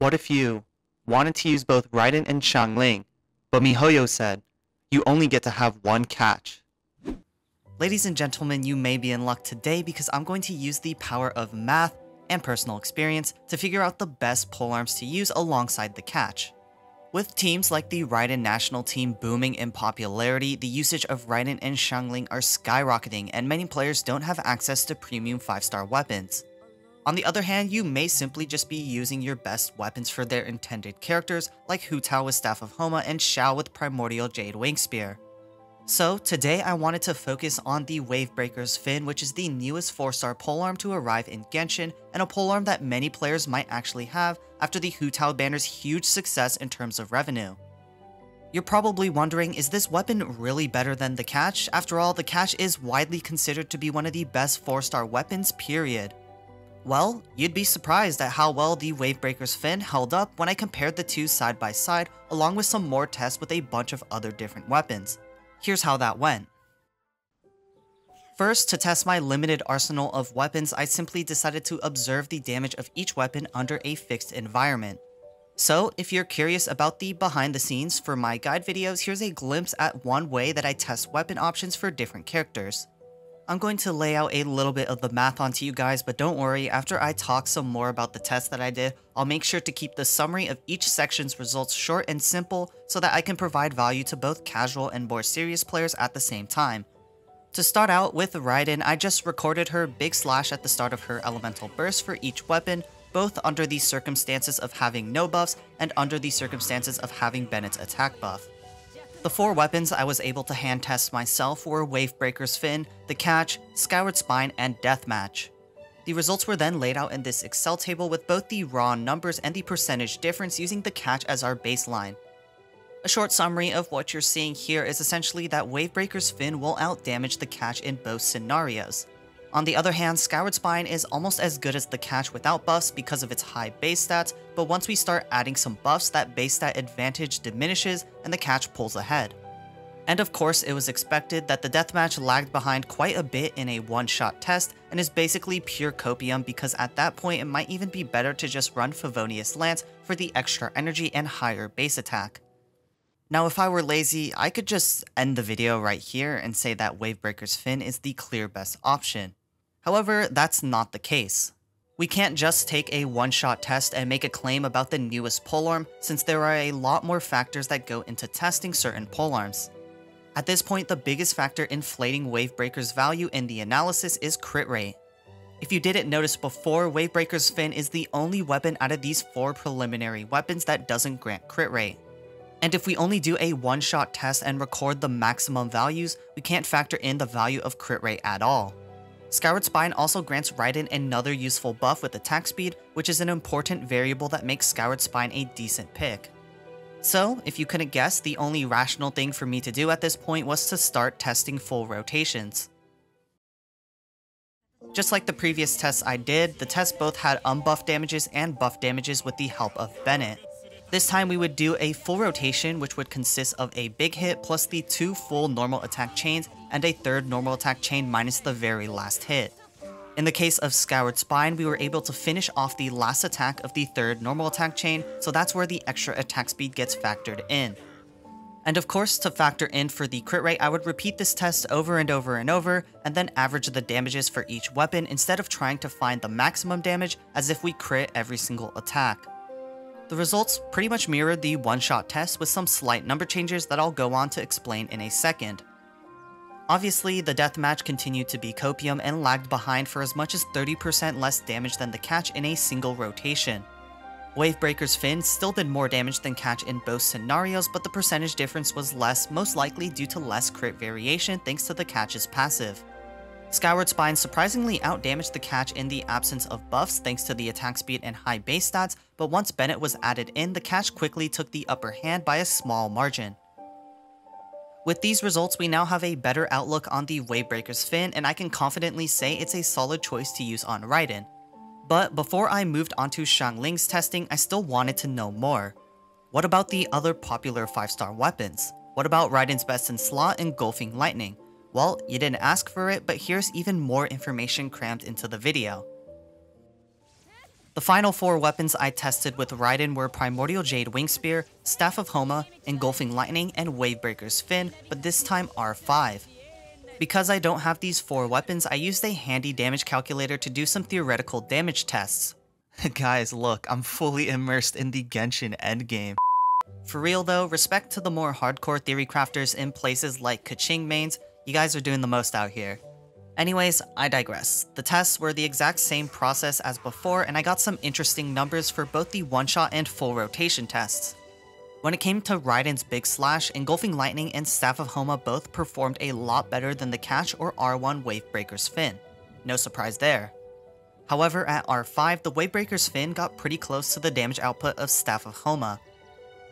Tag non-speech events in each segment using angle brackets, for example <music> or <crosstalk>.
What if you wanted to use both Raiden and Xiangling, but MiHoYo said, you only get to have one catch? Ladies and gentlemen, you may be in luck today because I'm going to use the power of math and personal experience to figure out the best polearms to use alongside the catch. With teams like the Raiden national team booming in popularity, the usage of Raiden and Xiangling are skyrocketing and many players don't have access to premium 5-star weapons. On the other hand, you may simply just be using your best weapons for their intended characters like Hu Tao with Staff of Homa and Xiao with Primordial Jade Wing Spear. So today I wanted to focus on the Wavebreaker's Fin which is the newest 4-star polearm to arrive in Genshin and a polearm that many players might actually have after the Hu Tao banner's huge success in terms of revenue. You're probably wondering, is this weapon really better than the catch? After all, the catch is widely considered to be one of the best 4-star weapons, period. Well, you'd be surprised at how well the Wavebreaker's Fin held up when I compared the two side by side along with some more tests with a bunch of other different weapons. Here's how that went. First, to test my limited arsenal of weapons, I simply decided to observe the damage of each weapon under a fixed environment. So, if you're curious about the behind the scenes for my guide videos, here's a glimpse at one way that I test weapon options for different characters. I'm going to lay out a little bit of the math onto you guys, but don't worry, after I talk some more about the test that I did, I'll make sure to keep the summary of each section's results short and simple so that I can provide value to both casual and more serious players at the same time. To start out with Raiden, I just recorded her big slash at the start of her elemental burst for each weapon, both under the circumstances of having no buffs and under the circumstances of having Bennett's attack buff. The four weapons I was able to hand test myself were Wavebreaker's Fin, the Catch, Skyward Spine, and Deathmatch. The results were then laid out in this Excel table with both the raw numbers and the percentage difference using the Catch as our baseline. A short summary of what you're seeing here is essentially that Wavebreaker's Fin will outdamage the catch in both scenarios. On the other hand, Skyward Spine is almost as good as the catch without buffs because of its high base stats, but once we start adding some buffs, that base stat advantage diminishes and the catch pulls ahead. And of course, it was expected that the deathmatch lagged behind quite a bit in a one-shot test and is basically pure copium because at that point it might even be better to just run Favonius Lance for the extra energy and higher base attack. Now if I were lazy, I could just end the video right here and say that Wavebreaker's Fin is the clear best option. However, that's not the case. We can't just take a one-shot test and make a claim about the newest polearm, since there are a lot more factors that go into testing certain polearms. At this point, the biggest factor inflating Wavebreaker's value in the analysis is crit rate. If you didn't notice before, Wavebreaker's Fin is the only weapon out of these four preliminary weapons that doesn't grant crit rate. And if we only do a one-shot test and record the maximum values, we can't factor in the value of crit rate at all. Skyward Spine also grants Raiden another useful buff with attack speed, which is an important variable that makes Skyward Spine a decent pick. So, if you couldn't guess, the only rational thing for me to do at this point was to start testing full rotations. Just like the previous tests I did, the tests both had unbuff damages and buff damages with the help of Bennett. This time we would do a full rotation which would consist of a big hit plus the two full normal attack chains and a third normal attack chain minus the very last hit. In the case of Skyward Spine, we were able to finish off the last attack of the third normal attack chain, so that's where the extra attack speed gets factored in. And of course, to factor in for the crit rate, I would repeat this test over and over and over, and then average the damages for each weapon instead of trying to find the maximum damage as if we crit every single attack. The results pretty much mirrored the one-shot test with some slight number changes that I'll go on to explain in a second. Obviously, the deathmatch continued to be copium and lagged behind for as much as 30% less damage than the catch in a single rotation. Wavebreaker's Fin still did more damage than catch in both scenarios, but the percentage difference was less, most likely due to less crit variation thanks to the catch's passive. Skyward Spine surprisingly outdamaged the catch in the absence of buffs thanks to the attack speed and high base stats, but once Bennett was added in, the catch quickly took the upper hand by a small margin. With these results, we now have a better outlook on the Wavebreaker's Fin, and I can confidently say it's a solid choice to use on Raiden. But before I moved on to Xiangling's testing, I still wanted to know more. What about the other popular 5-star weapons? What about Raiden's best in slot Engulfing Lightning? Well, you didn't ask for it, but here's even more information crammed into the video. The final four weapons I tested with Raiden were Primordial Jade Wing Spear, Staff of Homa, Engulfing Lightning, and Wavebreaker's Fin, but this time R5. Because I don't have these four weapons, I used a handy damage calculator to do some theoretical damage tests. <laughs> Guys, look, I'm fully immersed in the Genshin endgame. For real though, respect to the more hardcore theory crafters in places like Keqing mains, you guys are doing the most out here. Anyways, I digress. The tests were the exact same process as before, and I got some interesting numbers for both the one-shot and full rotation tests. When it came to Raiden's Big Slash, Engulfing Lightning and Staff of Homa both performed a lot better than the Catch or R1 Wavebreaker's Fin. No surprise there. However, at R5, the Wavebreaker's Fin got pretty close to the damage output of Staff of Homa.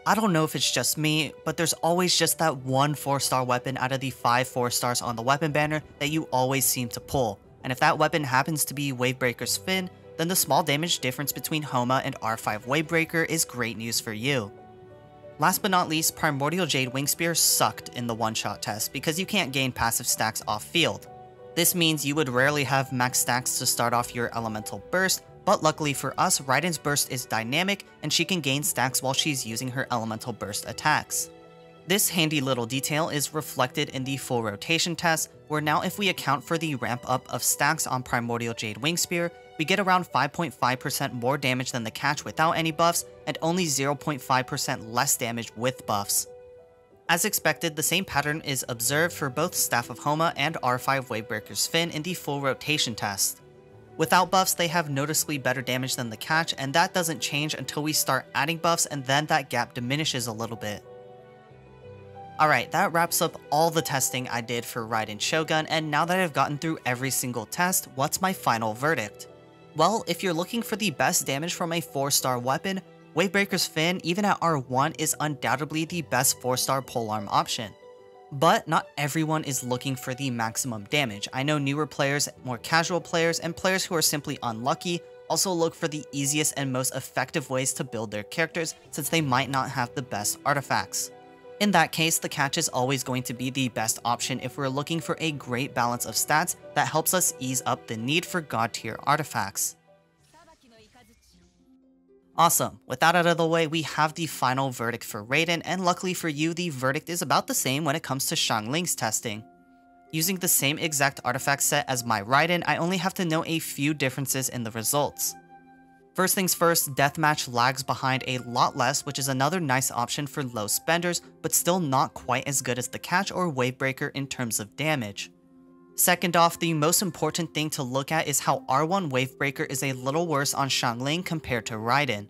I don't know if it's just me, but there's always just that one 4-star weapon out of the 5 4 stars on the weapon banner that you always seem to pull, and if that weapon happens to be Wavebreaker's Fin, then the small damage difference between Homa and R5 Wavebreaker is great news for you. Last but not least, Primordial Jade Wing Spear sucked in the one-shot test because you can't gain passive stacks off-field. This means you would rarely have max stacks to start off your elemental burst, but luckily for us, Raiden's burst is dynamic and she can gain stacks while she's using her elemental burst attacks. This handy little detail is reflected in the full rotation test, where now if we account for the ramp up of stacks on Primordial Jade Wing Spear, we get around 5.5% more damage than the catch without any buffs, and only 0.5% less damage with buffs. As expected, the same pattern is observed for both Staff of Homa and R5 Wavebreaker's Fin in the full rotation test. Without buffs, they have noticeably better damage than the catch, and that doesn't change until we start adding buffs and then that gap diminishes a little bit. Alright, that wraps up all the testing I did for Raiden Shogun, and now that I've gotten through every single test, what's my final verdict? Well, if you're looking for the best damage from a 4-star weapon, Wavebreaker's Fin, even at R1, is undoubtedly the best 4-star polearm option. But not everyone is looking for the maximum damage. I know newer players, more casual players, and players who are simply unlucky also look for the easiest and most effective ways to build their characters since they might not have the best artifacts. In that case, the catch is always going to be the best option if we're looking for a great balance of stats that helps us ease up the need for god tier artifacts. Awesome, with that out of the way, we have the final verdict for Raiden, and luckily for you, the verdict is about the same when it comes to Xiangling's testing. Using the same exact artifact set as my Raiden, I only have to know a few differences in the results. First things first, Deathmatch lags behind a lot less, which is another nice option for low spenders, but still not quite as good as the Catch or Wavebreaker in terms of damage. Second off, the most important thing to look at is how R1 Wavebreaker is a little worse on Xiangling compared to Raiden.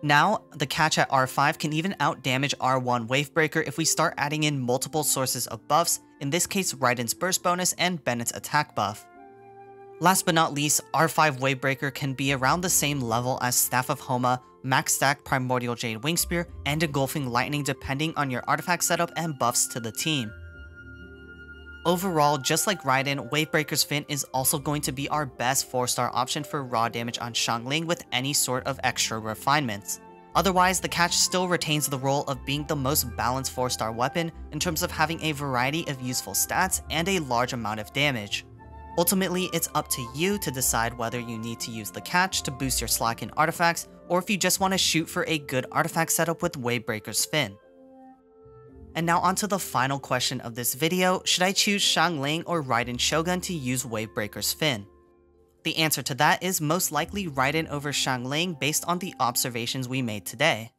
Now, the catch at R5 can even outdamage R1 Wavebreaker if we start adding in multiple sources of buffs, in this case Raiden's burst bonus and Bennett's attack buff. Last but not least, R5 Wavebreaker can be around the same level as Staff of Homa, Max Stack Primordial Jade Wing Spear, and Engulfing Lightning depending on your artifact setup and buffs to the team. Overall, just like Raiden, Wavebreaker's Fin is also going to be our best 4-star option for raw damage on Xiangling with any sort of extra refinements. Otherwise, the catch still retains the role of being the most balanced 4-star weapon in terms of having a variety of useful stats and a large amount of damage. Ultimately, it's up to you to decide whether you need to use the catch to boost your slack in artifacts, or if you just want to shoot for a good artifact setup with Wavebreaker's Fin. And now onto the final question of this video, should I choose Xiangling or Raiden Shogun to use Wavebreaker's Fin? The answer to that is most likely Raiden over Xiangling based on the observations we made today.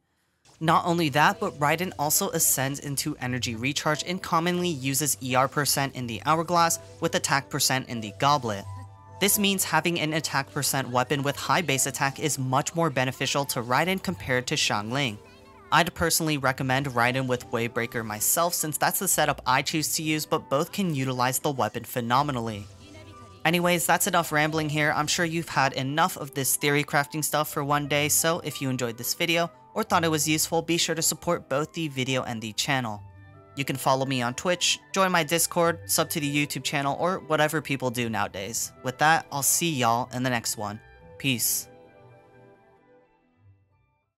Not only that, but Raiden also ascends into energy recharge and commonly uses ER percent in the Hourglass with attack percent in the Goblet. This means having an attack percent weapon with high base attack is much more beneficial to Raiden compared to Xiangling. I'd personally recommend Raiden with Wavebreaker myself since that's the setup I choose to use, but both can utilize the weapon phenomenally. Anyways, that's enough rambling here. I'm sure you've had enough of this theory crafting stuff for one day, so if you enjoyed this video or thought it was useful, be sure to support both the video and the channel. You can follow me on Twitch, join my Discord, sub to the YouTube channel, or whatever people do nowadays. With that, I'll see y'all in the next one. Peace.